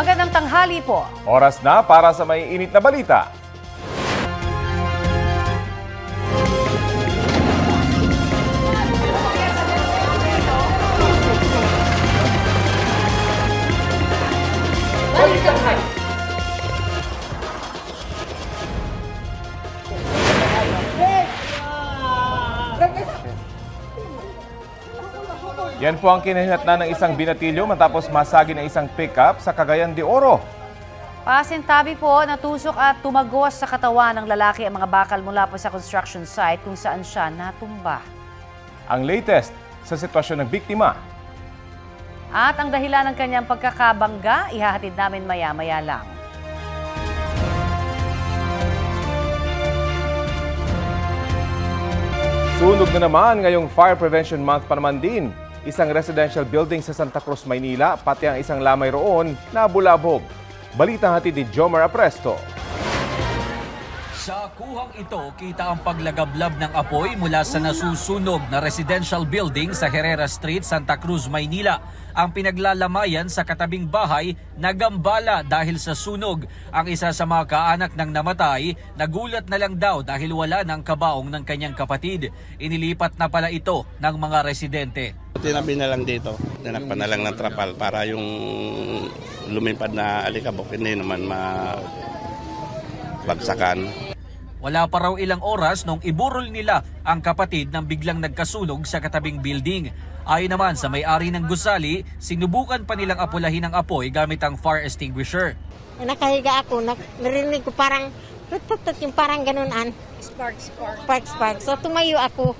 Magandang tanghali po. Oras na para sa may init na balita. Yan po ang kinahinatnan ng isang binatilyo matapos masagi ng isang pickup sa Cagayan de Oro. Pasintabi po, natusok at tumagos sa katawan ng lalaki ang mga bakal mula po sa construction site kung saan siya natumba. Ang latest sa sitwasyon ng biktima. At ang dahilan ng kanyang pagkakabangga, ihahatid namin maya-maya lang. Sunog na naman ngayong Fire Prevention Month pa naman din. Isang residential building sa Santa Cruz, Maynila, pati ang isang lamay roon na bulabog. Balita hatid ni Jomar Apresto. Sa kuhang ito, kita ang paglagablab ng apoy mula sa nasusunog na residential building sa Herrera Street, Santa Cruz, Maynila. Ang pinaglalamayan sa katabing bahay nagambala dahil sa sunog. Ang isa sa mga kaanak ng namatay, nagulat na lang daw dahil wala ng kabaong ng kanyang kapatid. Inilipat na pala ito ng mga residente. Tinabi na lang dito, tinakpan na lang ng trapal para yung lumipad na alikabok hindi naman mabagsakan. Wala pa raw ilang oras nung iburol nila ang kapatid nang biglang nagkasunog sa katabing building. Ayon naman sa may-ari ng gusali, sinubukan pa nilang apulahin ang apoy gamit ang fire extinguisher. Nakahiga ako, nak- narinig ko parang tut yung parang ganunan. Spark, spark. Spark, spark. So tumayo ako.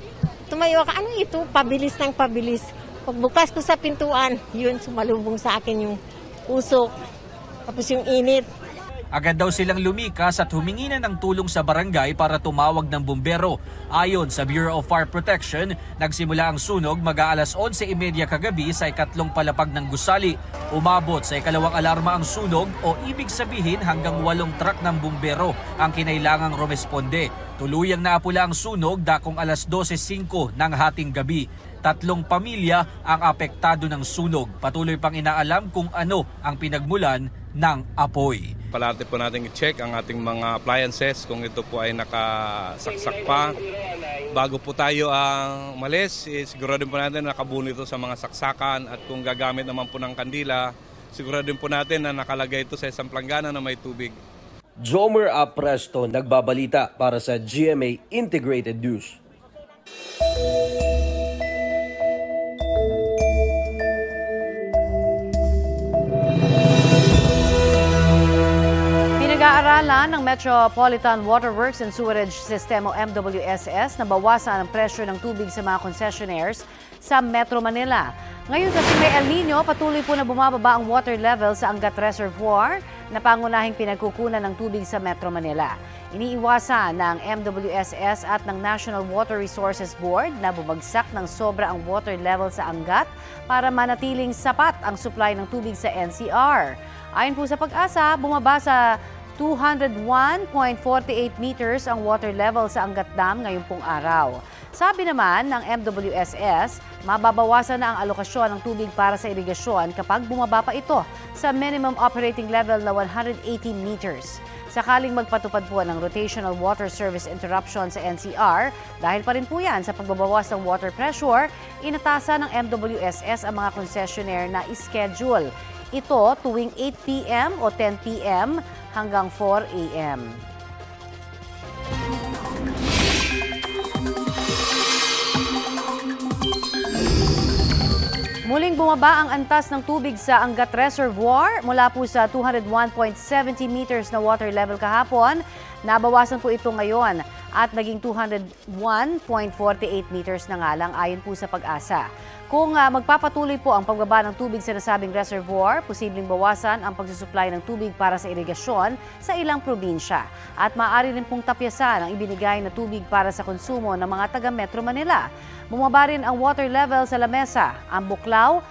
Tumayo ako, ano ito? Pabilis ng pabilis. Pagbukas ko sa pintuan, yun, sumalubong sa akin yung usok. Tapos yung init. Agad daw silang lumikas at humingi na ng tulong sa barangay para tumawag ng bumbero. Ayon sa Bureau of Fire Protection, nagsimula ang sunog mag-aalas 11.30 kagabi sa ikatlong palapag ng gusali. Umabot sa ikalawang alarma ang sunog o ibig sabihin hanggang walong truck ng bumbero ang kinailangang rumesponde. Tuluyang naapula ang sunog dakong alas 12.05 ng hating gabi. Tatlong pamilya ang apektado ng sunog. Patuloy pang inaalam kung ano ang pinagmulan ng apoy. Palati po natin i-check ang ating mga appliances kung ito po ay nakasaksak pa. Bago po tayo ang malis, eh, siguro po natin nakabuno ito sa mga saksakan at kung gagamit naman po ng kandila, siguro po natin na nakalagay ito sa isang planggana na may tubig. Jomer Apresto nagbabalita para sa GMA Integrated News. Pinag-aaralan ng Metropolitan Water Works and Sewerage System o MWSS na bawasan ang presyo ng tubig sa mga concessionaires sa Metro Manila. Ngayon kasi may El Nino, patuloy po na bumababa ang water level sa Angat Reservoir na pangunahing pinagkukunan ng tubig sa Metro Manila. Iniiwasan ng MWSS at ng National Water Resources Board na bumagsak ng sobra ang water level sa Angat para manatiling sapat ang supply ng tubig sa NCR. Ayon po sa pag-asa, bumaba sa 201.48 meters ang water level sa Angat Dam ngayong pong araw. Sabi naman ng MWSS, mababawasan na ang alokasyon ng tubig para sa irigasyon kapag bumaba pa ito sa minimum operating level na 180 meters. Sakaling magpatupad po ng rotational water service interruption sa NCR, dahil pa rin po yan sa pagbabawas ng water pressure, inatasa ng MWSS ang mga concessionaire na schedule. Ito tuwing 8 p.m. o 10 p.m. hanggang 4 a.m. Muling bumaba ang antas ng tubig sa Angat Reservoir mula po sa 201.70 meters na water level kahapon. Nabawasan po ito ngayon at naging 201.48 meters na nga lang ayon po sa pag-asa. Kung uh, magpapatuloy po ang pagbaba ng tubig sa nasabing reservoir, posibleng bawasan ang pagsusupply ng tubig para sa irigasyon sa ilang probinsya. At maaari rin pong tapyasan ang ibinigay na tubig para sa konsumo ng mga taga Metro Manila. Bumaba rin ang water level sa Lamesa, Ambuklao,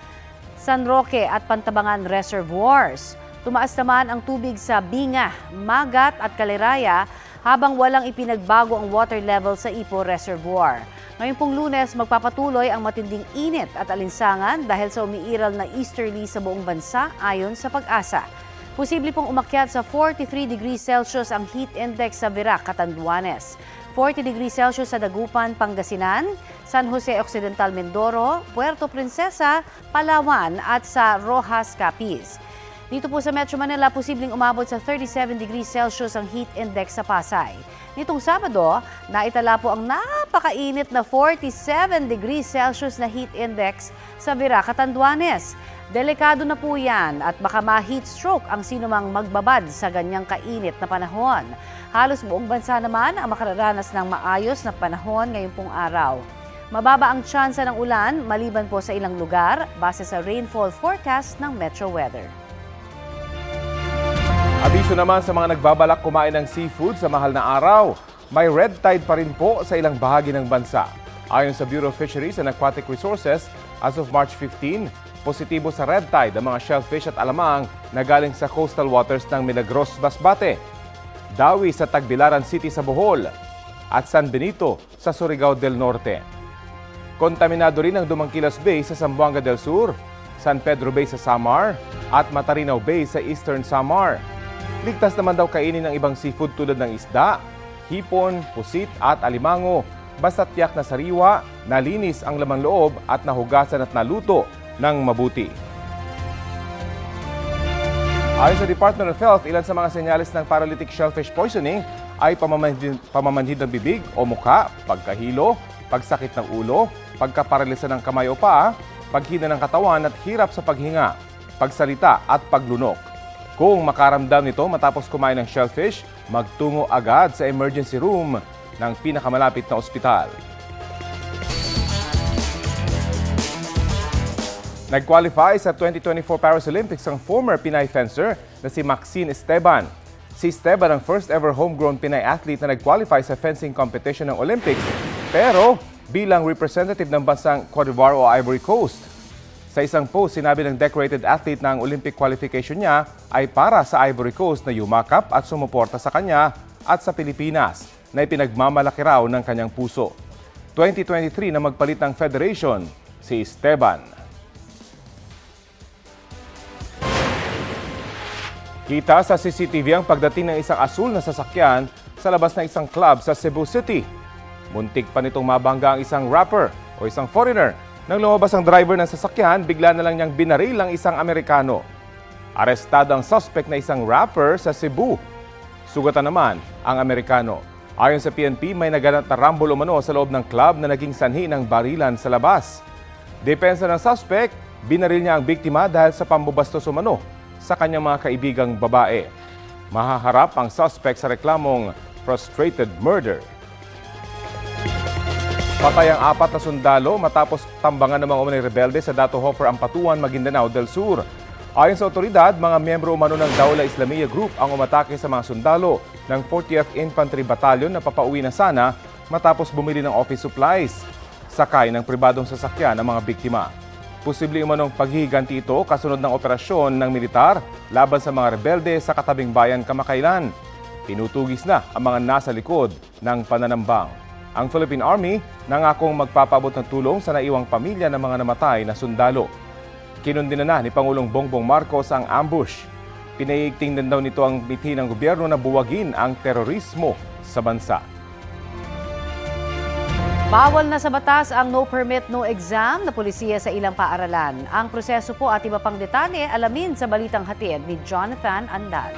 San Roque at Pantabangan Reservoirs. Tumaas naman ang tubig sa Binga, Magat at Kaliraya habang walang ipinagbago ang water level sa Ipo Reservoir. Ngayon pong lunes, magpapatuloy ang matinding init at alinsangan dahil sa umiiral na easterly sa buong bansa ayon sa pag-asa. Posible pong umakyat sa 43 degrees Celsius ang heat index sa Virac, Catanduanes. 40 degrees Celsius sa Dagupan, Pangasinan, San Jose Occidental, Mindoro, Puerto Princesa, Palawan at sa Rojas, Capiz. Dito po sa Metro Manila, posibleng umabot sa 37 degrees Celsius ang heat index sa Pasay. Nitong Sabado, naitala po ang napakainit na 47 degrees Celsius na heat index sa Vira, Catanduanes. Delikado na po yan at baka ma-heat stroke ang sinumang magbabad sa ganyang kainit na panahon. Halos buong bansa naman ang makararanas ng maayos na panahon ngayong pong araw. Mababa ang tsansa ng ulan maliban po sa ilang lugar base sa rainfall forecast ng Metro Weather. Abiso naman sa mga nagbabalak kumain ng seafood sa mahal na araw. May red tide pa rin po sa ilang bahagi ng bansa. Ayon sa Bureau of Fisheries and Aquatic Resources, as of March 15, positibo sa red tide ang mga shellfish at alamang na galing sa coastal waters ng Milagros, Basbate, Dawi sa Tagbilaran City sa Bohol, at San Benito sa Surigao del Norte. Kontaminado rin ang Dumangkilas Bay sa Zamboanga del Sur, San Pedro Bay sa Samar, at Matarinaw Bay sa Eastern Samar. Ligtas naman daw kainin ng ibang seafood tulad ng isda, hipon, pusit at alimango. Basta tiyak na sariwa, nalinis ang laman loob at nahugasan at naluto ng mabuti. Ayon sa Department of Health, ilan sa mga senyales ng paralytic shellfish poisoning ay pamamanhid, pamamanhid ng bibig o muka, pagkahilo, pagsakit ng ulo, pagkaparalisa ng kamay o paa, paghina ng katawan at hirap sa paghinga, pagsalita at paglunok. Kung makaramdam nito matapos kumain ng shellfish, magtungo agad sa emergency room ng pinakamalapit na ospital. Nag-qualify sa 2024 Paris Olympics ang former Pinay fencer na si Maxine Esteban. Si Esteban ang first ever homegrown Pinay athlete na nag-qualify sa fencing competition ng Olympics pero bilang representative ng bansang Cote d'Ivoire o Ivory Coast. Sa isang post, sinabi ng decorated athlete na Olympic qualification niya ay para sa Ivory Coast na yumakap at sumuporta sa kanya at sa Pilipinas na ipinagmamalaki raw ng kanyang puso. 2023 na magpalit ng federation si Esteban. Kita sa CCTV ang pagdating ng isang asul na sasakyan sa labas ng isang club sa Cebu City. Muntik pa nitong mabangga ang isang rapper o isang foreigner nang lumabas ang driver ng sasakyan, bigla na lang niyang binaril ang isang Amerikano. Arestado ang suspect na isang rapper sa Cebu. Sugatan naman ang Amerikano. Ayon sa PNP, may naganap na rumble umano sa loob ng club na naging sanhi ng barilan sa labas. Depensa ng suspect, binaril niya ang biktima dahil sa pambubastos umano sa kanyang mga kaibigang babae. Mahaharap ang suspect sa reklamong frustrated murder. Patay ang apat na sundalo matapos tambangan ng mga umanay rebelde sa Dato Hopper Ampatuan, Maguindanao del Sur. Ayon sa otoridad, mga miyembro umano ng Daula Islamia Group ang umatake sa mga sundalo ng 40th Infantry Battalion na papauwi na sana matapos bumili ng office supplies. Sakay ng pribadong sasakyan ng mga biktima. Posible umanong paghihiganti ito kasunod ng operasyon ng militar laban sa mga rebelde sa katabing bayan kamakailan. Tinutugis na ang mga nasa likod ng pananambang. Ang Philippine Army nangakong magpapabot ng tulong sa naiwang pamilya ng mga namatay na sundalo. Kinundin na ni Pangulong Bongbong Marcos ang ambush. Pinaiigting din daw nito ang biti ng gobyerno na buwagin ang terorismo sa bansa. Bawal na sa batas ang no permit, no exam na polisiya sa ilang paaralan. Ang proseso po at iba pang detalye alamin sa balitang hatid ni Jonathan Andal.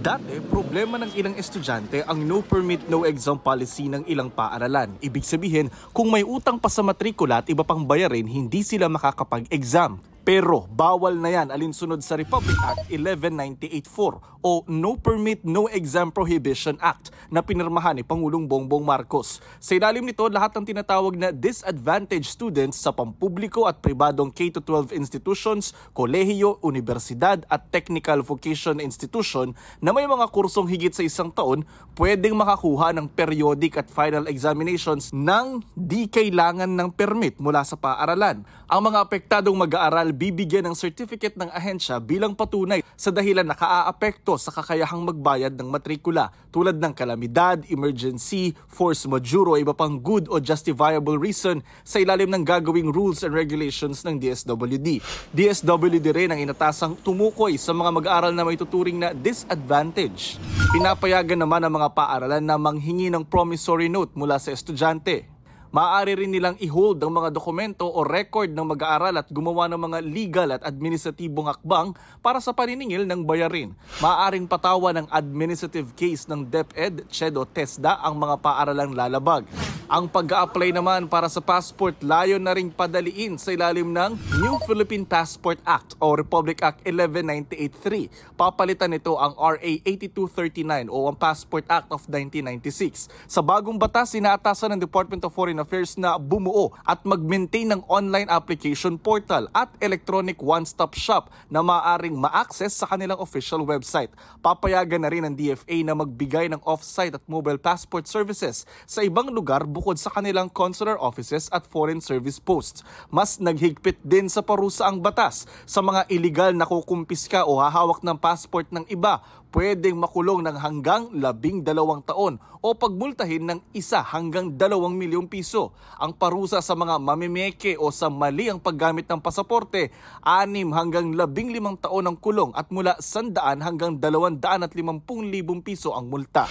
Dati, problema ng ilang estudyante ang no permit, no exam policy ng ilang paaralan. Ibig sabihin, kung may utang pa sa matrikula at iba pang bayarin, hindi sila makakapag-exam. Pero bawal na yan alinsunod sa Republic Act 11984 o No Permit No Exam Prohibition Act na pinirmahan ni Pangulong Bongbong Marcos. Sa ilalim nito, lahat ng tinatawag na disadvantaged students sa pampubliko at pribadong K-12 institutions, kolehiyo, universidad at technical vocation institution na may mga kursong higit sa isang taon, pwedeng makakuha ng periodic at final examinations nang di kailangan ng permit mula sa paaralan. Ang mga apektadong mag-aaral paararal bibigyan ng certificate ng ahensya bilang patunay sa dahilan na kaaapekto sa kakayahang magbayad ng matrikula tulad ng kalamidad, emergency, force majeure o iba pang good o justifiable reason sa ilalim ng gagawing rules and regulations ng DSWD. DSWD rin ang inatasang tumukoy sa mga mag-aaral na may tuturing na disadvantage. Pinapayagan naman ang mga paaralan na manghingi ng promissory note mula sa estudyante maaari rin nilang i-hold ang mga dokumento o record ng mag-aaral at gumawa ng mga legal at administratibong hakbang para sa paniningil ng bayarin. Maaaring patawa ng administrative case ng DepEd, CHED o TESDA ang mga paaralang lalabag. Ang pag-a-apply naman para sa passport layo na ring padaliin sa ilalim ng New Philippine Passport Act o Republic Act 11983. Papalitan nito ang RA 8239 o ang Passport Act of 1996. Sa bagong batas, inaatasan ng Department of Foreign Affairs na bumuo at mag-maintain ng online application portal at electronic one-stop shop na maaaring ma-access sa kanilang official website. Papayagan na rin ng DFA na magbigay ng off-site at mobile passport services sa ibang lugar bukod sa kanilang consular offices at foreign service posts. Mas naghigpit din sa parusa ang batas sa mga iligal na kukumpiska o hahawak ng passport ng iba pwedeng makulong ng hanggang labing dalawang taon o pagmultahin ng isa hanggang dalawang milyong piso. Ang parusa sa mga mamimeke o sa mali ang paggamit ng pasaporte, anim hanggang labing limang taon ang kulong at mula sandaan hanggang dalawang daan at limampung libong piso ang multa.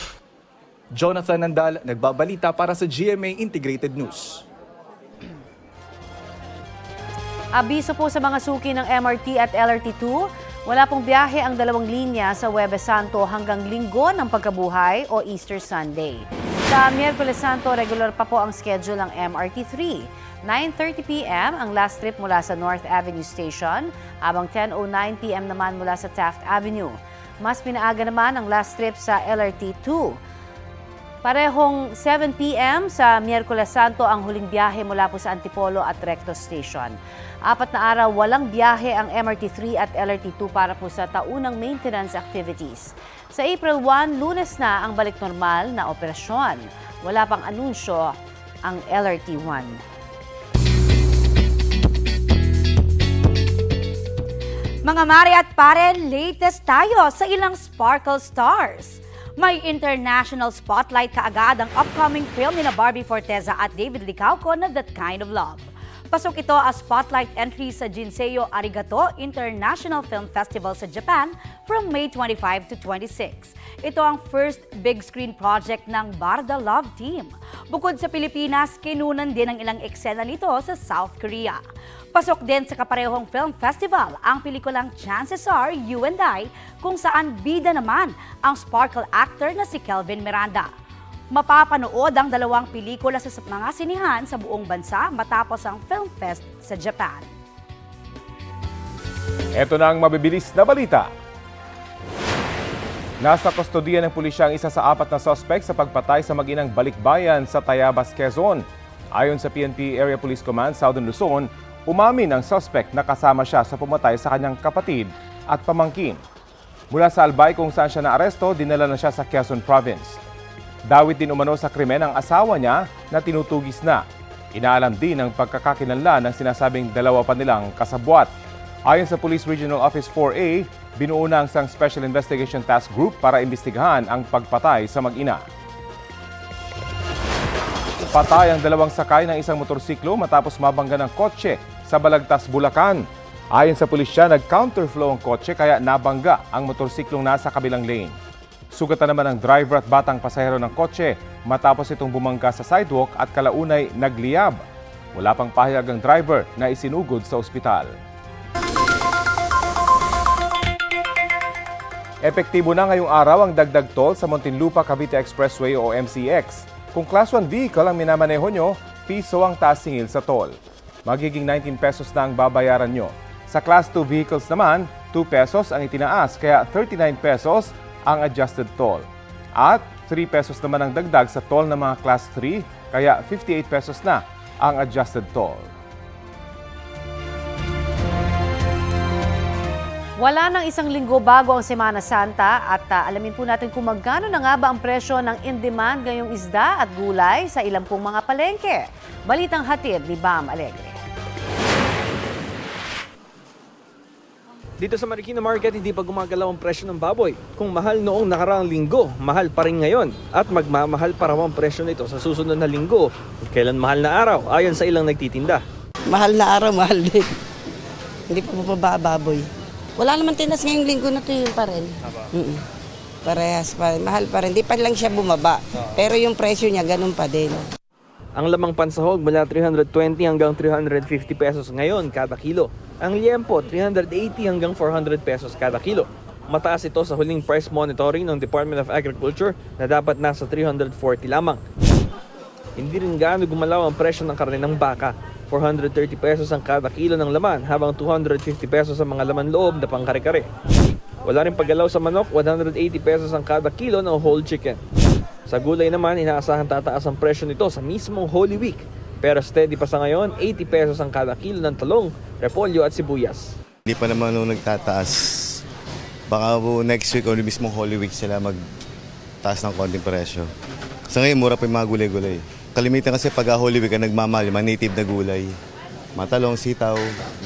Jonathan Nandal, nagbabalita para sa GMA Integrated News. Abiso po sa mga suki ng MRT at LRT2, wala pong biyahe ang dalawang linya sa Webes Santo hanggang linggo ng pagkabuhay o Easter Sunday. Sa Miyerkules Santo, regular pa po ang schedule ng MRT3. 9.30pm ang last trip mula sa North Avenue Station, habang 10.09pm naman mula sa Taft Avenue. Mas pinaaga naman ang last trip sa LRT2. Parehong 7pm sa Miyerkules Santo ang huling biyahe mula po sa Antipolo at Recto Station. Apat na araw walang biyahe ang MRT3 at LRT2 para po sa taunang maintenance activities. Sa April 1, lunes na ang balik normal na operasyon. Wala pang anunsyo ang LRT1. Mga mare at pare, latest tayo sa ilang Sparkle Stars. May international spotlight kaagad ang upcoming film ni na Barbie Forteza at David Licauco na That Kind of Love. Pasok ito as spotlight entry sa Jinseo Arigato International Film Festival sa Japan from May 25 to 26. Ito ang first big screen project ng Barda Love Team. Bukod sa Pilipinas, kinunan din ang ilang eksena nito sa South Korea. Pasok din sa kaparehong film festival ang pelikulang Chances Are You and I kung saan bida naman ang sparkle actor na si Kelvin Miranda. Mapapanood ang dalawang pelikula sa mga sinihan sa buong bansa matapos ang Film Fest sa Japan. Ito na ang mabibilis na balita. Nasa kustodiya ng pulisya ang isa sa apat na suspect sa pagpatay sa mag-inang balikbayan sa Tayabas, Quezon. Ayon sa PNP Area Police Command Southern Luzon, umamin ang suspect na kasama siya sa pumatay sa kanyang kapatid at pamangkin. Mula sa Albay kung saan siya naaresto, dinala na siya sa Quezon Province. Dawit din umano sa krimen ang asawa niya na tinutugis na. Inaalam din ang pagkakakilanlan ng sinasabing dalawa pa nilang kasabwat. Ayon sa Police Regional Office 4A, binuo na ang isang Special Investigation Task Group para imbestigahan ang pagpatay sa mag-ina. Patay ang dalawang sakay ng isang motorsiklo matapos mabangga ng kotse sa Balagtas, Bulacan. Ayon sa pulisya, nag-counterflow ang kotse kaya nabangga ang motorsiklong nasa kabilang lane. Sugatan naman ang driver at batang pasahero ng kotse matapos itong bumangga sa sidewalk at kalaunay nagliyab. Wala pang pahayag ang driver na isinugod sa ospital. Epektibo na ngayong araw ang dagdag toll sa Muntinlupa Cavite Expressway o MCX. Kung Class 1 vehicle ang minamaneho nyo, piso ang taas singil sa toll. Magiging 19 pesos na ang babayaran nyo. Sa Class 2 vehicles naman, 2 pesos ang itinaas kaya 39 pesos ang adjusted toll. At 3 pesos naman ang dagdag sa toll ng mga Class 3 kaya 58 pesos na ang adjusted toll. Wala nang isang linggo bago ang Semana Santa at uh, alamin po natin kung magkano na nga ba ang presyo ng in-demand ngayong isda at gulay sa ilang pong mga palengke. Balitang hatid ni Bam Alegre. Dito sa Marikina Market, hindi pa gumagalaw ang presyo ng baboy. Kung mahal noong nakaraang linggo, mahal pa rin ngayon. At magmamahal pa raw ang presyo nito sa susunod na linggo. Kailan mahal na araw, ayon sa ilang nagtitinda. Mahal na araw, mahal din. Hindi pa bababoy. Wala naman tinas ngayong linggo na to yun pa rin. Mm-mm. Parehas pa rin. Mahal pa rin. Di pa lang siya bumaba. Pero yung presyo niya, ganun pa din. Ang lamang pansahog mula 320 hanggang 350 pesos ngayon kada kilo. Ang liempo 380 hanggang 400 pesos kada kilo. Mataas ito sa huling price monitoring ng Department of Agriculture na dapat nasa 340 lamang. Hindi rin gaano gumalaw ang presyo ng karne ng baka. 430 pesos ang kada kilo ng laman habang 250 pesos ang mga laman loob na pangkare-kare. Wala rin paggalaw sa manok, 180 pesos ang kada kilo ng whole chicken. Sa gulay naman, inaasahan tataas ang presyo nito sa mismong Holy Week. Pero steady pa sa ngayon, 80 pesos ang kada kilo ng talong, repolyo at sibuyas. Hindi pa naman nung nagtataas. Baka next week o mismo Holy Week sila magtaas ng konting presyo. Sa ngayon, mura pa yung mga gulay-gulay. Kalimitan kasi pag Holy Week ang nagmamahal, mga native na gulay. Matalong, sitaw,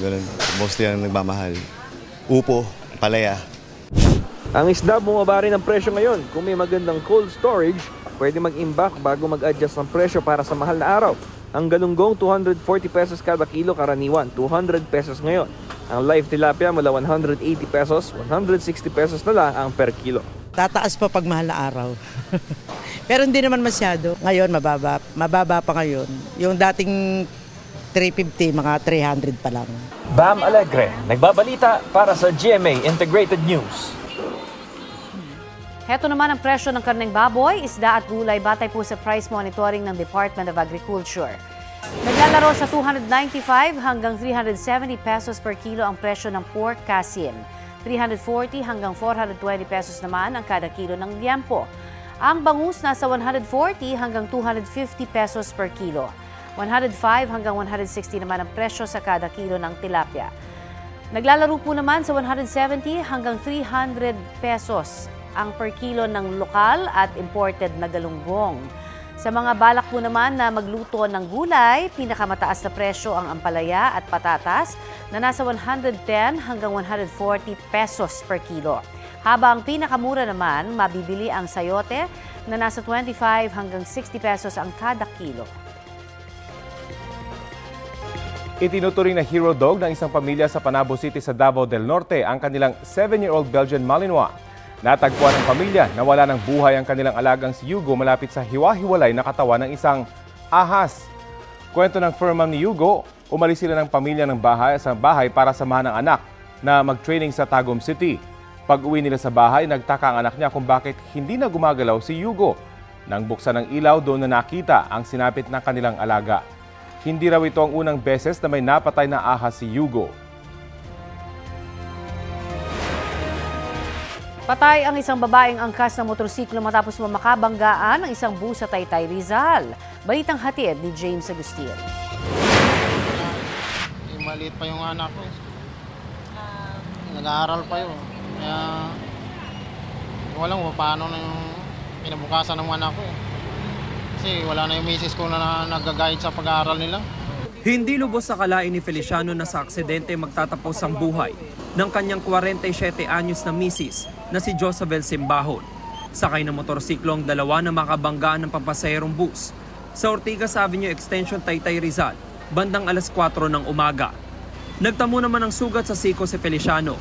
ganun. Mostly ang nagmamahal. Upo, palaya. Ang isda bumaba rin ang presyo ngayon. Kung may magandang cold storage, pwede mag-imbak bago mag-adjust ang presyo para sa mahal na araw. Ang galunggong 240 pesos kada kilo karaniwan, 200 pesos ngayon. Ang live tilapia mula 180 pesos, 160 pesos na lang ang per kilo. Tataas pa pag mahal na araw. Pero hindi naman masyado. Ngayon, mababa. Mababa pa ngayon. Yung dating 350, mga 300 pa lang. Bam Alegre, nagbabalita para sa GMA Integrated News. Heto naman ang presyo ng karneng baboy, isda at gulay batay po sa price monitoring ng Department of Agriculture. Naglalaro sa 295 hanggang 370 pesos per kilo ang presyo ng pork kasim. 340 hanggang 420 pesos naman ang kada kilo ng liempo. Ang bangus nasa 140 hanggang 250 pesos per kilo. 105 hanggang 160 naman ang presyo sa kada kilo ng tilapia. Naglalaro po naman sa 170 hanggang 300 pesos ang per kilo ng lokal at imported na galunggong. Sa mga balak po naman na magluto ng gulay, pinakamataas na presyo ang ampalaya at patatas na nasa 110 hanggang 140 pesos per kilo. Habang pinakamura naman, mabibili ang sayote na nasa 25 hanggang 60 pesos ang kada kilo. Itinuturing na hero dog ng isang pamilya sa Panabo City sa Davao del Norte ang kanilang 7-year-old Belgian Malinois. Natagpuan ng pamilya na wala ng buhay ang kanilang alagang si Yugo malapit sa hiwa-hiwalay na katawan ng isang ahas. Kwento ng firm ni Yugo, umalis sila ng pamilya ng bahay sa bahay para samahan ng anak na mag-training sa Tagum City. Pag uwi nila sa bahay, nagtaka ang anak niya kung bakit hindi na gumagalaw si Yugo. Nang buksan ng ilaw, doon na nakita ang sinapit ng kanilang alaga. Hindi raw ito ang unang beses na may napatay na ahas si Yugo. Patay ang isang babaeng angkas ng motorsiklo matapos mamakabanggaan ng isang bus sa Taytay Rizal. Balitang hatid ni James Agustin. Eh, maliit pa yung anak ko. Nag-aaral pa yun. Kaya, kung paano na yung kinabukasan ng anak ko. Kasi wala na yung misis ko na nag-guide sa pag-aaral nila. Hindi lubos sa kalain ni Feliciano na sa aksidente magtatapos ang buhay ng kanyang 47 anyos na misis na si Josabel Simbahon. Sakay ng motorsiklo ang dalawa na makabanggaan ng pampasaherong bus sa Ortigas Avenue Extension Taytay Rizal, bandang alas 4 ng umaga. Nagtamo naman ng sugat sa siko si Feliciano.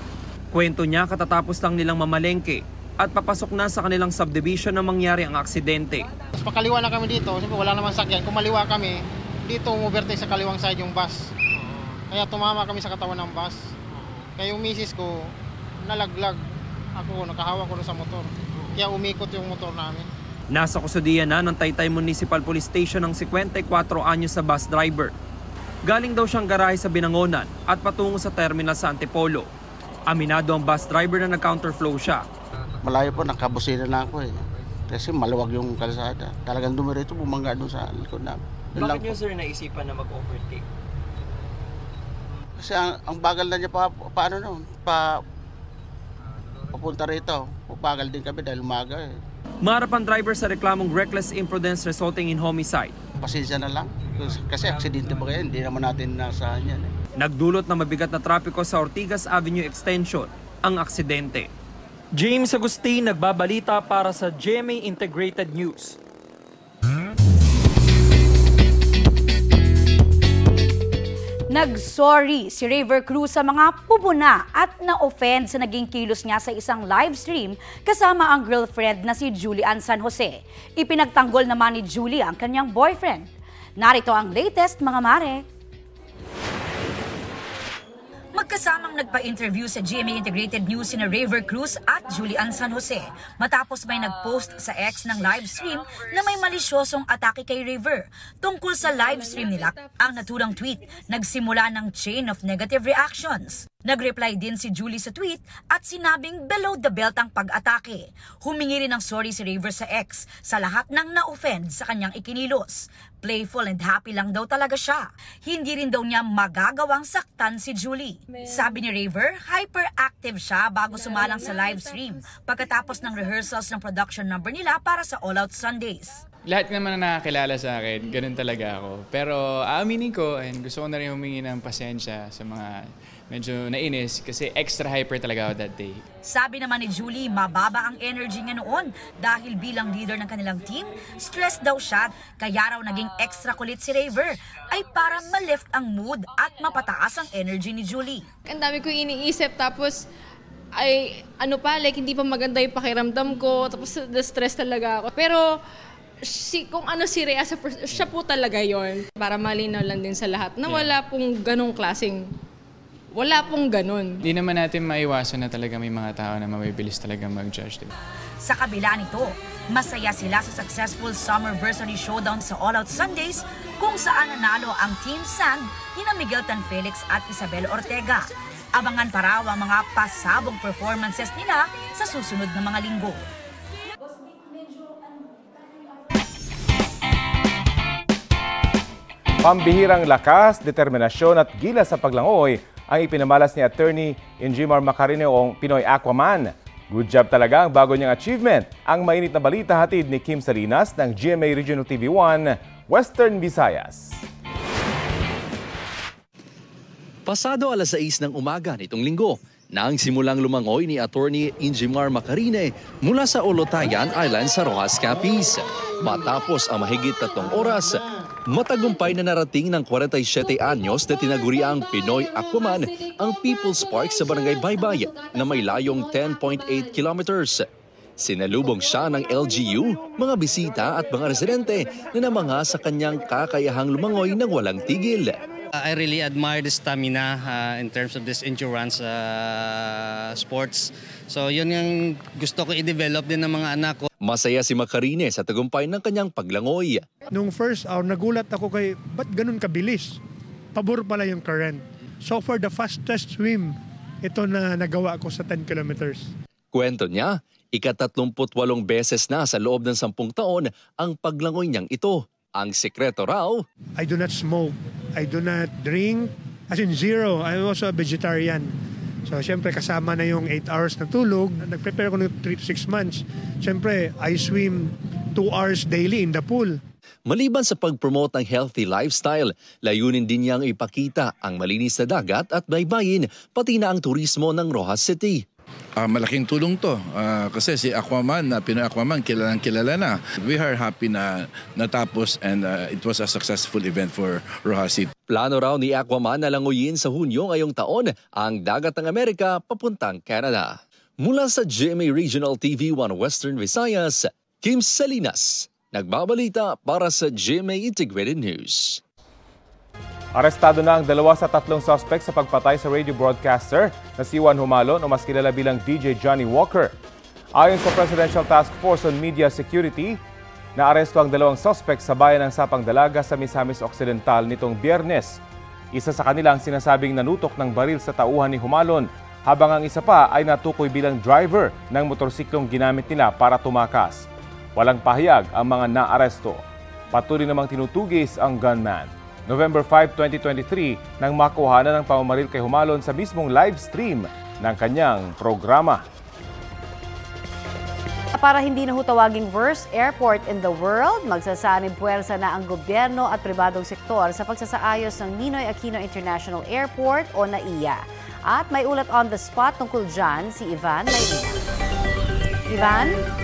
Kwento niya katatapos lang nilang mamalengke at papasok na sa kanilang subdivision na mangyari ang aksidente. Tapos pakaliwa na kami dito, siyempre wala namang sakyan. Kung maliwa kami, dito umuvertake sa kaliwang side yung bus. Kaya tumama kami sa katawan ng bus. Kaya yung misis ko, nalaglag. Ako, nakahawak ko doon sa motor. Kaya umikot yung motor namin. Nasa kusudian na ng Taytay Municipal Police Station ang 54 anyos sa bus driver. Galing daw siyang garahe sa Binangonan at patungo sa terminal sa Antipolo. Aminado ang bus driver na nag-counterflow siya. Malayo po, nakabusina na ako eh. Kasi maluwag yung kalsada. Talagang dumiretso, bumangga doon sa likod namin. Yun lang Bakit niyo po. sir naisipan na mag-overtake? Kasi ang, ang bagal na niya pa, paano no, pa, papunta rito. Bagal din kami dahil umaga eh. Maharap ang driver sa reklamong reckless imprudence resulting in homicide. Pasensya na lang. Kasi, kasi aksidente ba kaya, hindi naman natin nasahan yan eh. Nagdulot ng mabigat na trapiko sa Ortigas Avenue Extension ang aksidente. James Agustin nagbabalita para sa GMA Integrated News. Nag-sorry si Raver Cruz sa mga pupuna at na-offend sa naging kilos niya sa isang live stream kasama ang girlfriend na si Julian San Jose. Ipinagtanggol naman ni Julie ang kanyang boyfriend. Narito ang latest mga mare. Magkasamang nagpa-interview sa GMA Integrated News sina Raver Cruz at Julian San Jose matapos may nag-post sa X ng live stream na may malisyosong atake kay Raver. Tungkol sa live stream nila, ang naturang tweet nagsimula ng chain of negative reactions. Nag-reply din si Julie sa tweet at sinabing below the belt ang pag-atake. Humingi rin ng sorry si Raver sa ex sa lahat ng na-offend sa kanyang ikinilos. Playful and happy lang daw talaga siya. Hindi rin daw niya magagawang saktan si Julie. Sabi ni Raver, hyperactive siya bago sumalang sa live stream pagkatapos ng rehearsals ng production number nila para sa All Out Sundays. Lahat naman na nakakilala sa akin, ganun talaga ako. Pero aaminin ko, and gusto ko na rin humingi ng pasensya sa mga medyo nainis kasi extra hyper talaga ako that day. Sabi naman ni Julie, mababa ang energy niya noon dahil bilang leader ng kanilang team, stress daw siya. Kaya raw naging extra kulit si Raver ay para ma-lift ang mood at mapataas ang energy ni Julie. Ang dami ko iniisip tapos ay ano pa, like hindi pa maganda yung pakiramdam ko tapos na-stress talaga ako. Pero si, kung ano si Rhea, siya po talaga yon Para malinaw lang din sa lahat na wala pong ganong klaseng wala pong ganun. Hindi naman natin maiwasan na talaga may mga tao na mabibilis talaga mag-judge. Diba? Sa kabila nito, masaya sila sa successful Summerversary Showdown sa All Out Sundays kung saan nanalo ang Team Sand ni na Miguel Tan Felix at Isabel Ortega. Abangan pa raw ang mga pasabog performances nila sa susunod na mga linggo. Pambihirang lakas, determinasyon at gilas sa paglangoy ang ipinamalas ni Attorney Injimar Macarineo Pinoy Aquaman. Good job talaga ang bago niyang achievement. Ang mainit na balita hatid ni Kim Salinas ng GMA Regional TV 1, Western Visayas. Pasado alas 6 ng umaga nitong linggo, nang simulang lumangoy ni Attorney Injimar Macarine mula sa Olotayan Island sa Rojas Capiz. Matapos ang mahigit tatlong oras, matagumpay na narating ng 47 anyos na tinaguriang Pinoy Aquaman ang People's Park sa Barangay Baybay na may layong 10.8 kilometers. Sinalubong siya ng LGU, mga bisita at mga residente na namanga sa kanyang kakayahang lumangoy ng walang tigil. I really admire the stamina uh, in terms of this endurance uh, sports. So yun yung gusto ko i-develop din ng mga anak ko. Masaya si Macarine sa tagumpay ng kanyang paglangoy. Nung first hour, nagulat ako kay, ba't ganun kabilis? Pabor pala yung current. So for the fastest swim, ito na nagawa ko sa 10 kilometers. Kwento niya, ikatatlumputwalong beses na sa loob ng sampung taon ang paglangoy niyang ito. Ang sekreto raw, I do not smoke. I do not drink. As in zero. I'm also a vegetarian. So, syempre, kasama na yung 8 hours na tulog. Nag-prepare ko ng 3 to 6 months. Syempre, I swim 2 hours daily in the pool. Maliban sa pag-promote ng healthy lifestyle, layunin din niyang ipakita ang malinis na dagat at baybayin, pati na ang turismo ng Rojas City. Uh, malaking tulong to uh, kasi si Aquaman, uh, Pinoy Aquaman, kilalang kilala na. We are happy na natapos and uh, it was a successful event for Rojas. Plano raw ni Aquaman na languyin sa Hunyo ngayong taon ang dagat ng Amerika papuntang Canada. Mula sa GMA Regional TV 1 Western Visayas, Kim Salinas, nagbabalita para sa GMA Integrated News. Arestado na ang dalawa sa tatlong suspect sa pagpatay sa radio broadcaster na si Juan Humalon o mas kilala bilang DJ Johnny Walker. Ayon sa Presidential Task Force on Media Security, naaresto ang dalawang suspect sa bayan ng Sapang Dalaga sa Misamis Occidental nitong biyernes. Isa sa kanila ang sinasabing nanutok ng baril sa tauhan ni Humalon, habang ang isa pa ay natukoy bilang driver ng motorsiklong ginamit nila para tumakas. Walang pahayag ang mga naaresto. Patuloy namang tinutugis ang gunman. November 5, 2023 nang makuha na ng pamamaril kay Humalon sa mismong live stream ng kanyang programa. Para hindi na ho tawaging worst airport in the world, magsasanib puwersa na ang gobyerno at pribadong sektor sa pagsasaayos ng Ninoy Aquino International Airport o NAIA. At may ulat on the spot tungkol dyan si Ivan Mayrina. Ivan?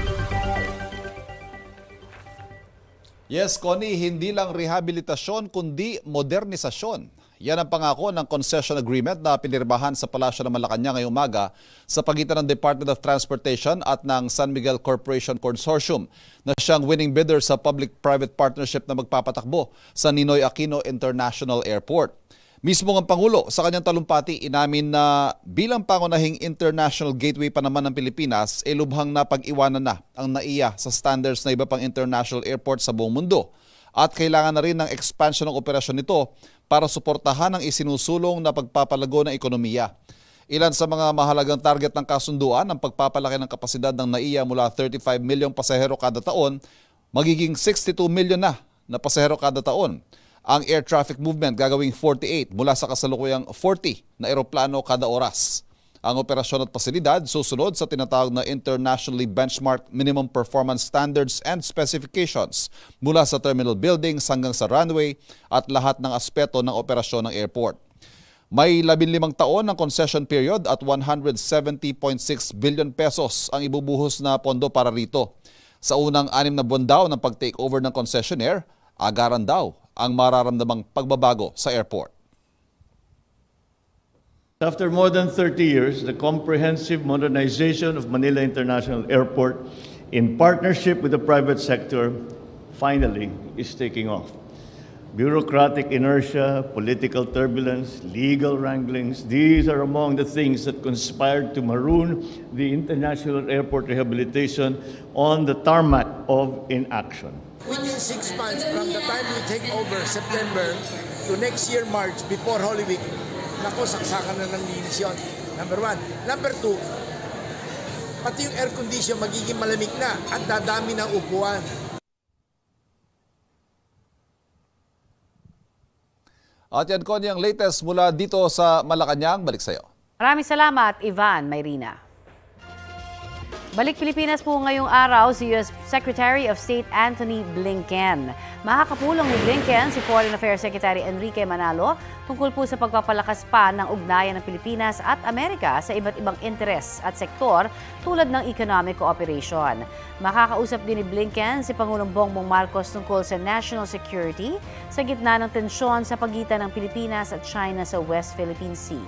Yes, Connie, hindi lang rehabilitasyon kundi modernisasyon. Yan ang pangako ng concession agreement na pinirmahan sa Palasyo ng Malacanang ngayong umaga sa pagitan ng Department of Transportation at ng San Miguel Corporation Consortium na siyang winning bidder sa public-private partnership na magpapatakbo sa Ninoy Aquino International Airport. Mismo ang Pangulo sa kanyang talumpati inamin na bilang pangunahing international gateway pa naman ng Pilipinas, e lubhang napag-iwanan na ang naiya sa standards na iba pang international airport sa buong mundo. At kailangan na rin ng expansion ng operasyon nito para suportahan ang isinusulong na pagpapalago ng ekonomiya. Ilan sa mga mahalagang target ng kasunduan ang pagpapalaki ng kapasidad ng NAIA mula 35 milyong pasahero kada taon, magiging 62 milyon na na pasahero kada taon ang air traffic movement gagawing 48 mula sa kasalukuyang 40 na eroplano kada oras. Ang operasyon at pasilidad susunod sa tinatawag na internationally benchmarked minimum performance standards and specifications mula sa terminal buildings hanggang sa runway at lahat ng aspeto ng operasyon ng airport. May 15 taon ng concession period at 170.6 billion pesos ang ibubuhos na pondo para rito. Sa unang anim na buwan daw ng pag-take over ng concessionaire, agaran daw ang mararamdamang pagbabago sa airport. After more than 30 years, the comprehensive modernization of Manila International Airport in partnership with the private sector finally is taking off. Bureaucratic inertia, political turbulence, legal wranglings, these are among the things that conspired to maroon the International Airport rehabilitation on the tarmac of inaction. Within six months from the time we take over, September, to next year, March, before Holy Week, nako, saksakan na ng linis yun. Number one. Number two, pati yung air condition magiging malamig na at dadami ng upuan. At yan ko ang latest mula dito sa Malacanang. Balik sa'yo. Maraming salamat, Ivan Mayrina. Balik Pilipinas po ngayong araw si U.S. Secretary of State Anthony Blinken. Makakapulong ni Blinken si Foreign Affairs Secretary Enrique Manalo tungkol po sa pagpapalakas pa ng ugnayan ng Pilipinas at Amerika sa iba't ibang interes at sektor tulad ng economic cooperation. Makakausap din ni Blinken si Pangulong Bongbong Marcos tungkol sa national security sa gitna ng tensyon sa pagitan ng Pilipinas at China sa West Philippine Sea.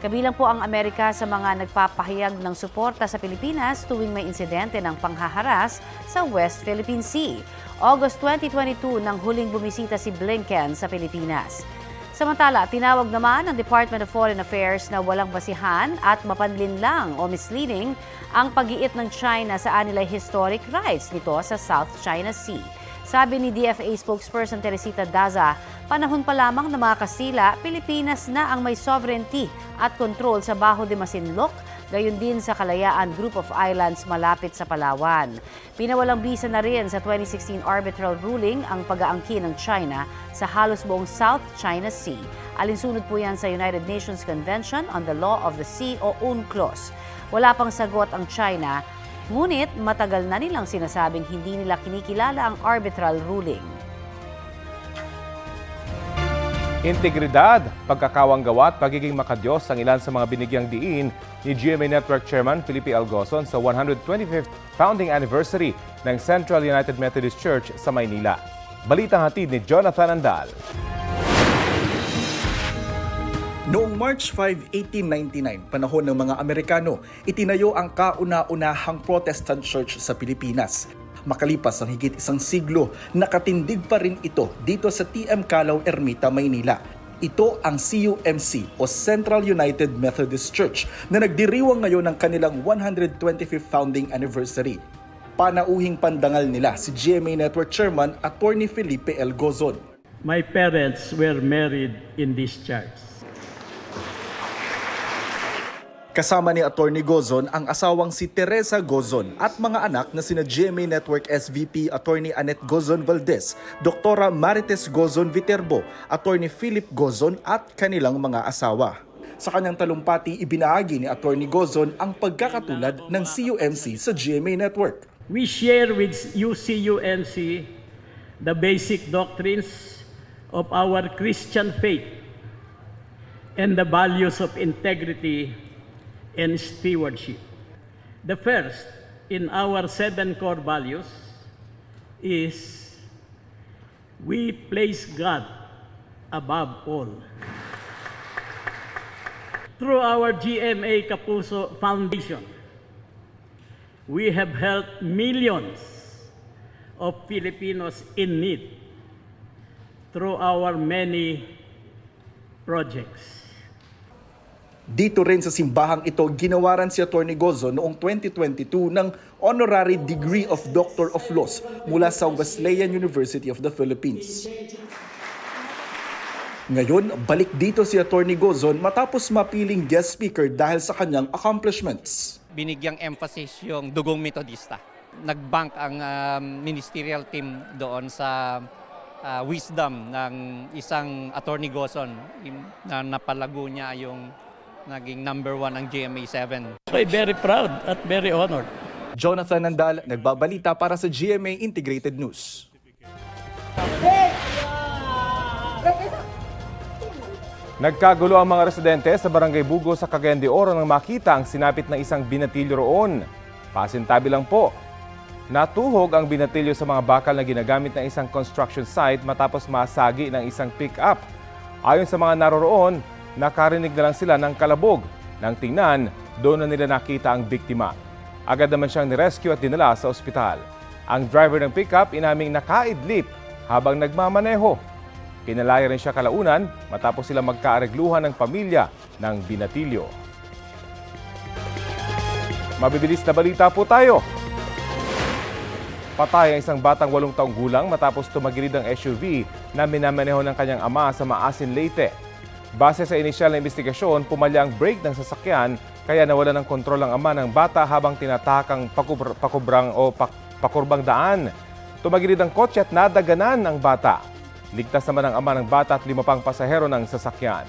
Kabilang po ang Amerika sa mga nagpapahayag ng suporta sa Pilipinas tuwing may insidente ng panghaharas sa West Philippine Sea. August 2022 nang huling bumisita si Blinken sa Pilipinas. Samantala, tinawag naman ng Department of Foreign Affairs na walang basihan at mapanlin lang o misleading ang pag-iit ng China sa anilay historic rights nito sa South China Sea. Sabi ni DFA spokesperson Teresita Daza, panahon pa lamang na mga Kastila, Pilipinas na ang may sovereignty at control sa Baho de Masinloc, gayon din sa Kalayaan Group of Islands malapit sa Palawan. Pinawalang bisa na rin sa 2016 arbitral ruling ang pag-aangkin ng China sa halos buong South China Sea. Alinsunod po yan sa United Nations Convention on the Law of the Sea o UNCLOS. Wala pang sagot ang China Ngunit matagal na nilang sinasabing hindi nila kinikilala ang arbitral ruling. Integridad, pagkakawanggawa at pagiging makadyos ang ilan sa mga binigyang diin ni GMA Network Chairman Felipe Algozon sa 125th founding anniversary ng Central United Methodist Church sa Maynila. Balitang hatid ni Jonathan Andal. Noong March 5, 1899, panahon ng mga Amerikano, itinayo ang kauna-unahang Protestant Church sa Pilipinas. Makalipas ang higit isang siglo, nakatindig pa rin ito dito sa TM Calaw, Ermita, Maynila. Ito ang CUMC o Central United Methodist Church na nagdiriwang ngayon ng kanilang 125th founding anniversary. Panauhing pandangal nila si GMA Network Chairman Attorney Felipe L. Gozon. My parents were married in this church. Kasama ni Attorney Gozon ang asawang si Teresa Gozon at mga anak na sina GMA Network SVP Attorney Annette Gozon Valdez, Doktora Marites Gozon Viterbo, Attorney Philip Gozon at kanilang mga asawa. Sa kanyang talumpati, ibinahagi ni Attorney Gozon ang pagkakatulad ng CUMC sa GMA Network. We share with UCUNC the basic doctrines of our Christian faith and the values of integrity and stewardship. The first in our seven core values is we place God above all. Through our GMA Kapuso Foundation, we have helped millions of Filipinos in need through our many projects. Dito rin sa simbahang ito, ginawaran si Atty. Gozo noong 2022 ng Honorary Degree of Doctor of Laws mula sa Wesleyan University of the Philippines. Ngayon, balik dito si Atty. Gozon matapos mapiling guest speaker dahil sa kanyang accomplishments. binigyang emphasis yung dugong metodista. Nagbank ang um, ministerial team doon sa uh, wisdom ng isang attorney Gozon na napalago niya yung naging number one ang GMA 7. I'm very proud at very honored. Jonathan Nandal, nagbabalita para sa GMA Integrated News. Nagkagulo ang mga residente sa Barangay Bugo sa Cagayan de Oro nang makita ang sinapit na isang binatilyo roon. Pasintabi lang po. Natuhog ang binatilyo sa mga bakal na ginagamit ng isang construction site matapos masagi ng isang pick-up. Ayon sa mga naroroon, nakarinig na lang sila ng kalabog. Nang tingnan, doon na nila nakita ang biktima. Agad naman siyang nirescue at dinala sa ospital. Ang driver ng pickup inaming nakaidlip habang nagmamaneho. Pinalaya rin siya kalaunan matapos sila magkaaregluhan ng pamilya ng binatilyo. Mabibilis na balita po tayo. Patay ang isang batang walong taong gulang matapos tumagilid ang SUV na minamaneho ng kanyang ama sa Maasin, Leyte. Base sa inisyal na investigasyon, pumalya ang brake ng sasakyan kaya nawala ng kontrol ang ama ng bata habang tinatakang pakubr- pakubrang o pak- pakurbang daan. Tumagilid ang kotse at nadaganan ang bata. Ligtas naman ang ama ng bata at lima pang pasahero ng sasakyan.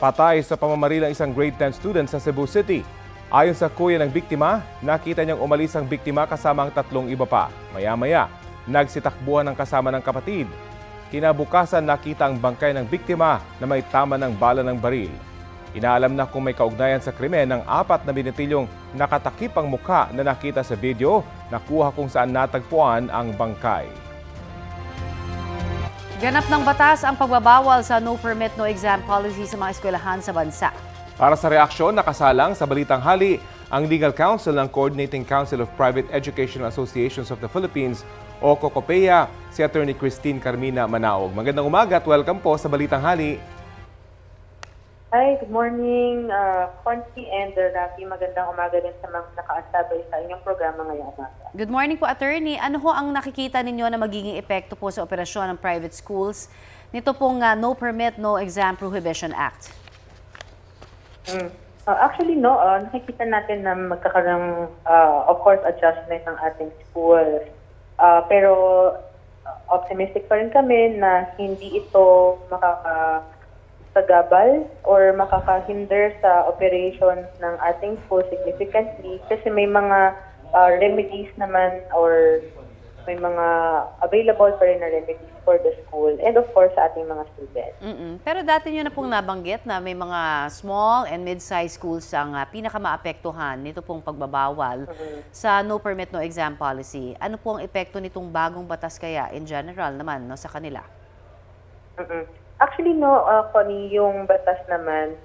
Patay sa pamamaril ang isang grade 10 student sa Cebu City. Ayon sa kuya ng biktima, nakita niyang umalis ang biktima kasama ang tatlong iba pa. Maya-maya, nagsitakbuhan ng kasama ng kapatid. Kinabukasan nakita ang bangkay ng biktima na may tama ng bala ng baril. Inaalam na kung may kaugnayan sa krimen ng apat na binitilyong nakatakip ang mukha na nakita sa video na kuha kung saan natagpuan ang bangkay. Ganap ng batas ang pagbabawal sa no permit, no exam policy sa mga eskwelahan sa bansa. Para sa reaksyon, nakasalang sa Balitang Hali ang Legal Counsel ng Coordinating Council of Private Educational Associations of the Philippines o COCOPEA, si Attorney Christine Carmina Manaog. Magandang umaga at welcome po sa Balitang Hali. Hi, good morning, uh, Conti and uh, Rafi. Magandang umaga din sa mga nakaasabay sa inyong programa ngayong umaga. Good morning po, Attorney. Ano ho ang nakikita ninyo na magiging epekto po sa operasyon ng private schools nito pong uh, No Permit, No Exam Prohibition Act? Mm. Uh, actually, no, uh, nakikita natin na magkakaroon, uh, of course, adjustment ng ating schools. Uh, pero uh, optimistic pa rin kami na hindi ito makaka sagabal or makakahinder sa operations ng ating school significantly kasi may mga uh, remedies naman or may mga available pa rin na remedies for the school and of course sa ating mga students. Mm-mm. Pero dati nyo na pong nabanggit na may mga small and mid-sized schools ang uh, pinakamaapektuhan nito pong pagbabawal sa no permit, no exam policy. Ano po ang epekto nitong bagong batas kaya in general naman no, sa kanila? Mm-mm. Actually, no, uh, Connie, yung batas naman,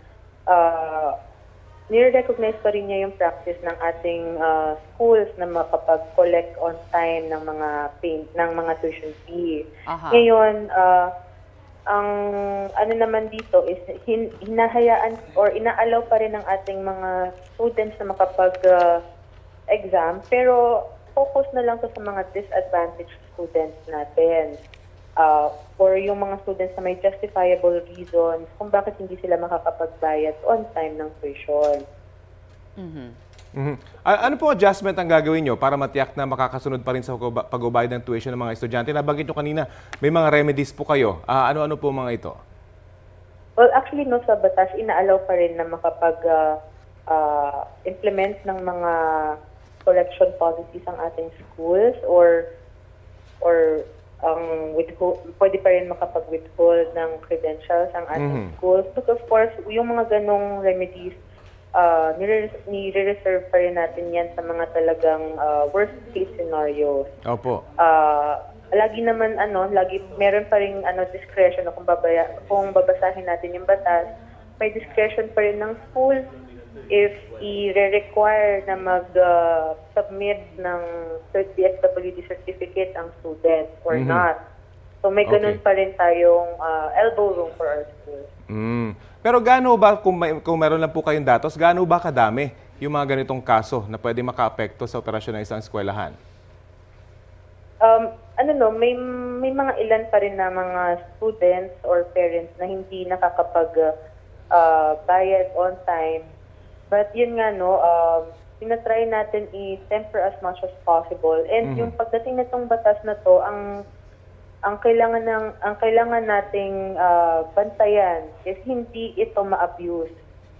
uh, nire-recognize pa rin niya yung practice ng ating uh, schools na makapag-collect on time ng mga pay, ng mga tuition fee. Aha. Ngayon, uh, ang ano naman dito is hin, hinahayaan or inaalaw pa rin ng ating mga students na makapag uh, exam pero focus na lang to sa mga disadvantaged students natin uh, or yung mga students na may justifiable reasons kung bakit hindi sila makakapagbayad on time ng tuition. Mhm. A- Ano po adjustment ang gagawin nyo para matiyak na makakasunod pa rin sa pag-ubayad ng tuition ng mga estudyante? Nabanggit nyo kanina, may mga remedies po kayo. Ah, ano-ano po mga ito? Well, actually, no, sa batas, inaalaw pa rin na makapag, uh, uh, implement ng mga correction policies ang ating schools or or ang withhold, pwede pa rin makapag-withhold ng credentials ang ating Mhm. schools. But of course, yung mga ganong remedies, uh, nire- nire-reserve pa rin natin yan sa mga talagang uh, worst case scenarios. Opo. Ah, lagi naman ano, lagi meron pa ring ano discretion kung babaya kung babasahin natin yung batas, may discretion pa rin ng school if i-require na mag-submit ng cert- DSWD certificate ang student or Mhm. not. So may ganun Okay. pa rin tayong ah, elbow room for our schools. Mm. Pero gaano ba, kung, may, kung meron lang po kayong datos, gaano ba kadami yung mga ganitong kaso na pwede maka-apekto sa operasyon ng isang eskwelahan? Um, ano no, may may mga ilan pa rin na mga students or parents na hindi nakakapag uh, bayad on time. But yun nga no, um, tinatry natin i-temper as much as possible. And Mhm. yung pagdating nitong batas na to, ang ang kailangan ng ang kailangan nating uh, bantayan is hindi ito ma-abuse,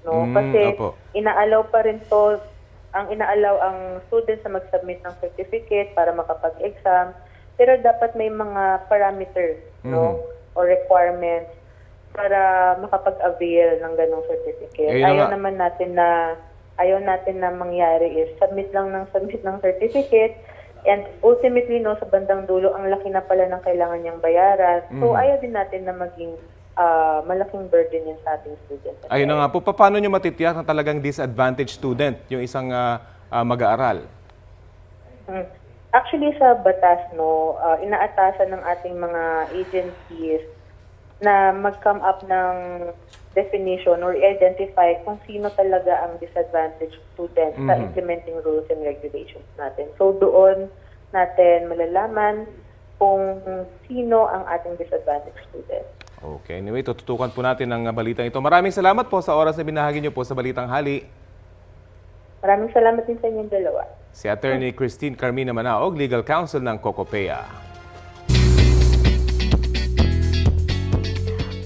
no? Mm, Kasi opo. inaalaw pa rin to ang inaalaw ang students na mag-submit ng certificate para makapag-exam. Pero dapat may mga parameters, no? Mhm. Or requirements para makapag-avail ng ganong certificate. Yun na ayaw nga. naman natin na ayaw natin na mangyari is submit lang ng submit ng certificate and ultimately no sa bandang dulo ang laki na pala ng kailangan niyang bayaran. So Mhm. ayaw din natin na maging ah, malaking burden yan sa ating students. Ayun na nga po, pa- paano nyo matitiyak na talagang disadvantaged student yung isang ah, ah, mag-aaral? Mm. Actually, sa batas, no, uh, inaatasan ng ating mga agencies na mag-come up ng definition or identify kung sino talaga ang disadvantaged student sa Mhm. implementing rules and regulations natin. So doon natin malalaman kung sino ang ating disadvantaged student. Okay, anyway, tututukan po natin ang balitang ito. Maraming salamat po sa oras na binahagi nyo po sa Balitang Hali. Maraming salamat din sa inyong dalawa. Si Attorney Christine Carmina Manaog, Legal Counsel ng Cocopea.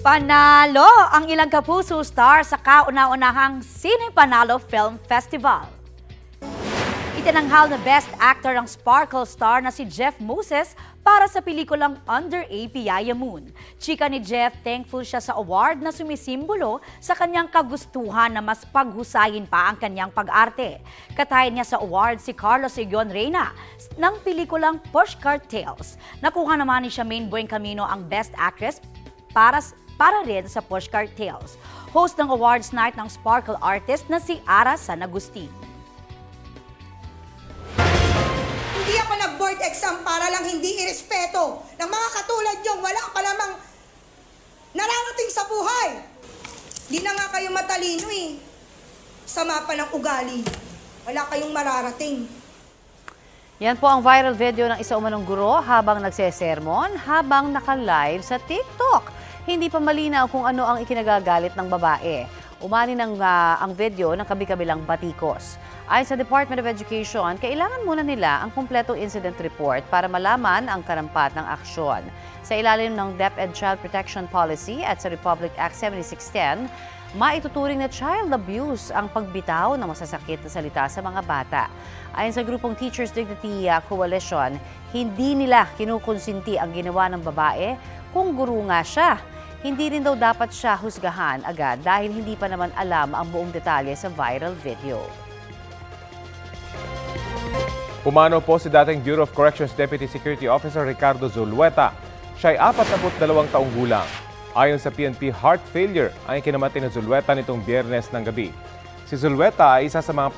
Panalo ang ilang kapuso star sa kauna-unahang Sine Panalo Film Festival. Itinanghal na Best Actor ang Sparkle star na si Jeff Moses para sa pelikulang Under API Moon. Chika ni Jeff, thankful siya sa award na sumisimbolo sa kanyang kagustuhan na mas paghusayin pa ang kanyang pag-arte. Katayin niya sa award si Carlos Egon Reyna ng pelikulang Pushcart Tales. Nakuha naman ni Charmaine Buencamino ang Best Actress para para rin sa Pushcart Tales. Host ng awards night ng Sparkle artist na si Ara San Agustin. Hindi ako nag-board exam para lang hindi irespeto ng mga katulad yung wala pa lamang nararating sa buhay. Di na nga kayo matalino eh. Sama pa ng ugali. Wala kayong mararating. Yan po ang viral video ng isa umanong guro habang nagsesermon habang naka-live sa TikTok. Hindi pa malinaw kung ano ang ikinagagalit ng babae. Umani ng ah, ang video ng kabi-kabilang batikos. Ayon sa Department of Education, kailangan muna nila ang kumpletong incident report para malaman ang karampat ng aksyon. Sa ilalim ng DepEd Child Protection Policy at sa Republic Act 7610, maituturing na child abuse ang pagbitaw ng masasakit na salita sa mga bata. Ayon sa grupong Teachers Dignity uh, Coalition, hindi nila kinukonsinti ang ginawa ng babae kung guro nga siya. Hindi rin daw dapat siya husgahan agad dahil hindi pa naman alam ang buong detalye sa viral video. Pumano po si dating Bureau of Corrections Deputy Security Officer Ricardo Zulueta. Siya ay 42 taong gulang. Ayon sa PNP, heart failure ang ikinamatay ni Zulueta nitong biyernes ng gabi. Si Zulueta ay isa sa mga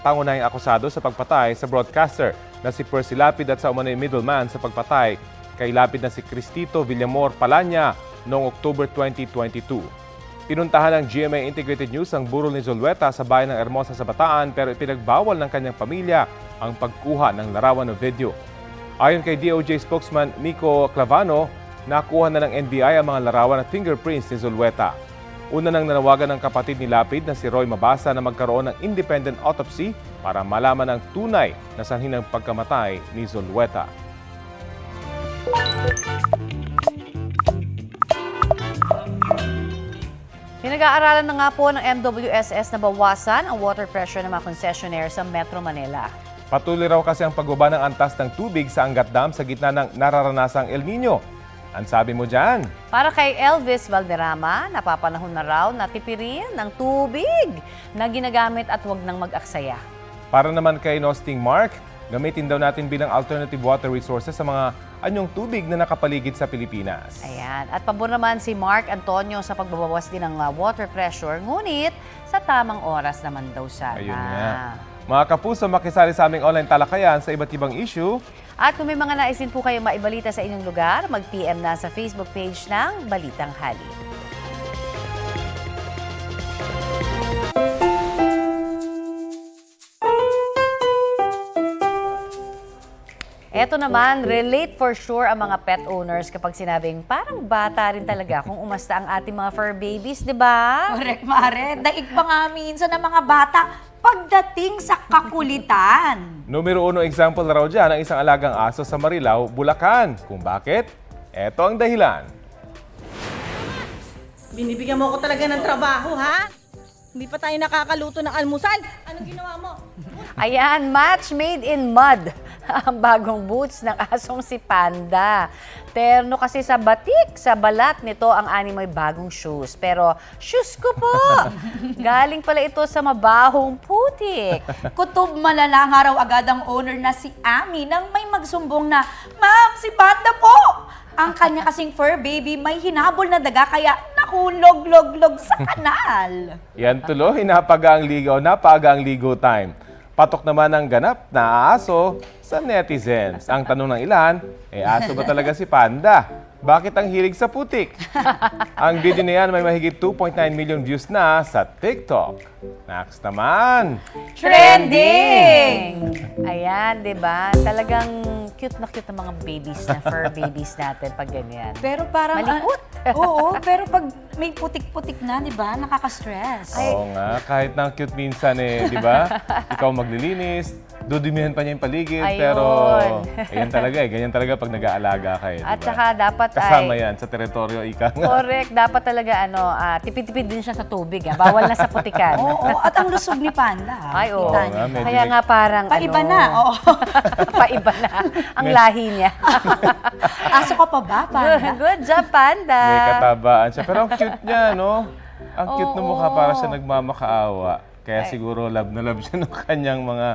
pangunahing akusado sa pagpatay sa broadcaster na si Percy Lapid at sa umano'y middleman sa pagpatay kay Lapid na si Cristito Villamor Palanya noong October 2022. Pinuntahan ng GMA Integrated News ang burol ni Zulueta sa bayan ng Hermosa sa Bataan pero ipinagbawal ng kanyang pamilya ang pagkuha ng larawan ng video. Ayon kay DOJ spokesman Nico Clavano, nakuha na ng NBI ang mga larawan at fingerprints ni Zulueta. Una nang nanawagan ng kapatid ni Lapid na si Roy Mabasa na magkaroon ng independent autopsy para malaman ang tunay na sanhi ng pagkamatay ni Zulueta. Pinag-aaralan na nga po ng MWSS na bawasan ang water pressure ng mga concessionaire sa Metro Manila. Patuloy raw kasi ang pagbaba ng antas ng tubig sa Angat Dam sa gitna ng nararanasang El Nino. Ang sabi mo dyan? Para kay Elvis Valderrama, napapanahon na raw na tipirin ng tubig na ginagamit at huwag nang mag-aksaya. Para naman kay Nosting Mark, gamitin daw natin bilang alternative water resources sa mga anyong tubig na nakapaligid sa Pilipinas. Ayan. At pabor naman si Mark Antonio sa pagbabawas din ng uh, water pressure, ngunit sa tamang oras naman daw sana. Ayun nga. Mga kapuso, makisali sa aming online talakayan sa iba't ibang issue. At kung may mga naisin po kayong maibalita sa inyong lugar, mag-PM na sa Facebook page ng Balitang Hali. Eto naman, relate for sure ang mga pet owners kapag sinabing parang bata rin talaga kung umasta ang ating mga fur babies, di ba? Correct, Mare. Daig pa nga minsan ng mga bata pagdating sa kakulitan. Numero uno example na raw dyan ang isang alagang aso sa Marilao, Bulacan. Kung bakit? Eto ang dahilan. Binibigyan mo ako talaga ng trabaho, ha? Hindi pa tayo nakakaluto ng almusal. Anong ginawa mo? Ayan, match made in mud. ang bagong boots ng asong si Panda. Terno kasi sa batik, sa balat nito ang ani may bagong shoes. Pero shoes ko po! Galing pala ito sa mabahong putik. Kutob malala nga raw agad ang owner na si Ami nang may magsumbong na, Ma'am, si Panda po! Ang kanya kasing fur baby may hinabol na daga kaya nakulog-log-log sa kanal. Yan tuloy, napaga ang ligaw, napaga ang ligo time. Patok naman ang ganap na aso sa netizens. Ang tanong ng ilan, eh aso ba talaga si Panda? Bakit ang hilig sa putik? ang video na yan may mahigit 2.9 million views na sa TikTok. Next naman. Trending! Ayan, di ba? Talagang cute na cute ang mga babies na fur babies natin pag ganyan. Pero parang... Malikot. ah, oo, pero pag may putik-putik na, di ba? Nakaka-stress. Oo nga, kahit na cute minsan eh, di ba? Ikaw maglilinis, dudumihan pa niya yung paligid, Ayun. pero ganyan talaga eh, ganyan talaga pag nag-aalaga kayo. At diba? saka dapat Kasama ay... yan sa teritoryo, ika nga. Correct. Dapat talaga ano, ah, tipid-tipid din siya sa tubig. Ah. Bawal na sa putikan. Oo, at ang lusog ni Panda. Ay, oo. Niyo. nga, medyo Kaya nga parang Paiba ano, na, oo. Paiba na. Ang May- lahi niya. Aso ka pa ba, Panda? Good, good job, Panda. May katabaan siya. Pero ang cute niya, no? Ang cute ng Oo. mukha para siya nagmamakaawa. Kaya siguro love na love siya ng kanyang mga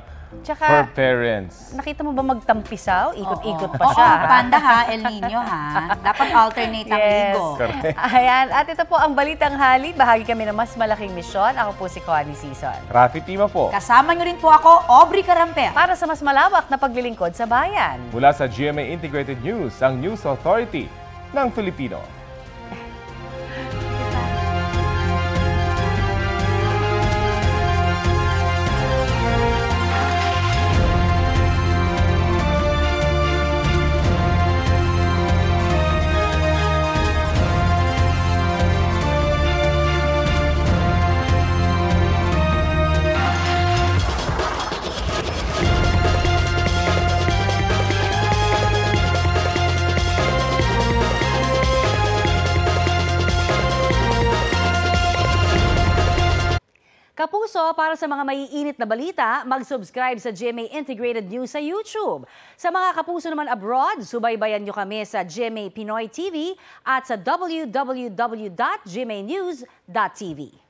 Tsaka- fur parents. Nakita mo ba magtampisaw? Ikot-ikot pa Oo, siya. Panda ha, El Nino ha. Dapat alternate ang Yes. ligo. Correct. Ayan. At ito po ang Balitang Hali. Bahagi kami ng mas malaking misyon. Ako po si Connie Season. Rafi Tima po. Kasama niyo rin po ako, Aubrey Caramper. Para sa mas malawak na paglilingkod sa bayan. Mula sa GMA Integrated News, ang News Authority ng Filipino. Para sa mga maiinit na balita, mag-subscribe sa GMA Integrated News sa YouTube. Sa mga kapuso naman abroad, subaybayan nyo kami sa GMA Pinoy TV at sa www.gmanews.tv.